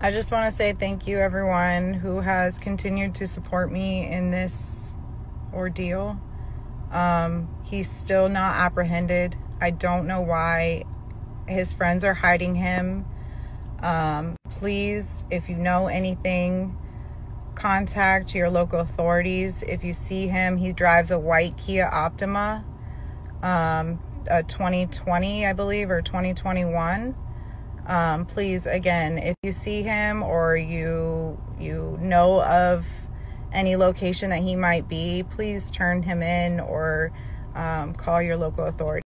I just want to say thank you, everyone who has continued to support me in this ordeal. Um, he's still not apprehended. I don't know why his friends are hiding him. Um, please, if you know anything, contact your local authorities. If you see him, he drives a white Kia Optima, um, a 2020, I believe, or 2021. Um, please, again, if you see him or you you know of any location that he might be, please turn him in or um, call your local authority.